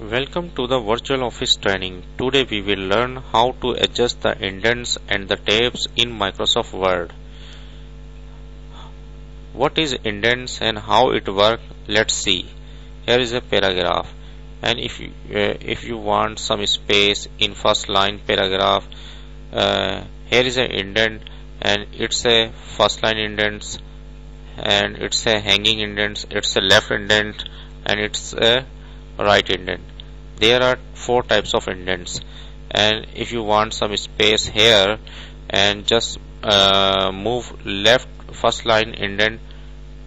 Welcome to the virtual office training. Today we will learn how to adjust the indents and the tabs in Microsoft Word. What is indents and how it works? Let's see. Here is a paragraph and if you, uh, if you want some space in first line paragraph uh, here is an indent and it's a first line indents and it's a hanging indents it's a left indent and it's a right indent. There are four types of indents. And if you want some space here and just uh, move left first line indent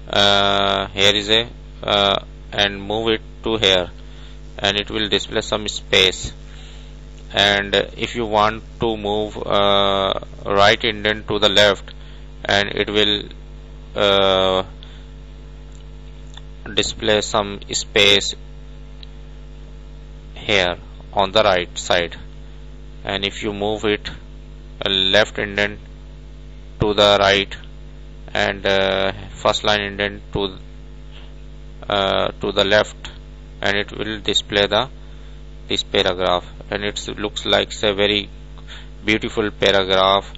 uh, here is a uh, and move it to here and it will display some space. And if you want to move uh, right indent to the left and it will uh, display some space here on the right side. And if you move it left indent to the right and uh, first line indent to uh, to the left and it will display the this paragraph. And it looks like a very beautiful paragraph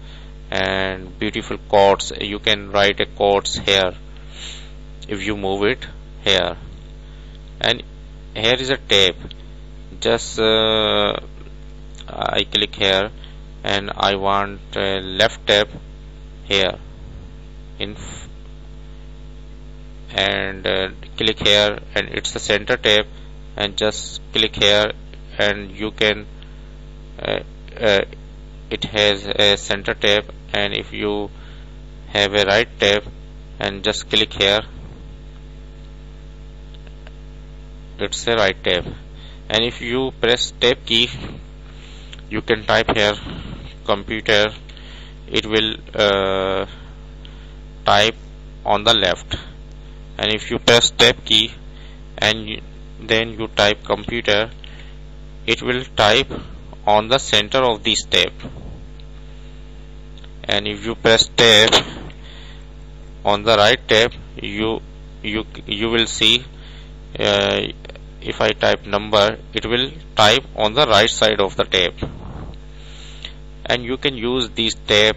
and beautiful quotes. You can write a quotes here if you move it here. And here is a tab just uh, I click here and I want a left tab here. In and uh, click here and it's the center tab and just click here and you can uh, uh, it has a center tab and if you have a right tab and just click here it's a right tab and if you press tab key you can type here computer it will uh, type on the left. And if you press tab key and you, then you type computer it will type on the center of this tab. And if you press tab on the right tab you you you will see uh, if I type number it will type on the right side of the tab and you can use this tab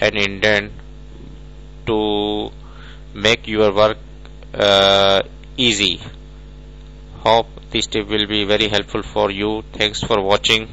and indent to make your work uh, easy. Hope this tip will be very helpful for you. Thanks for watching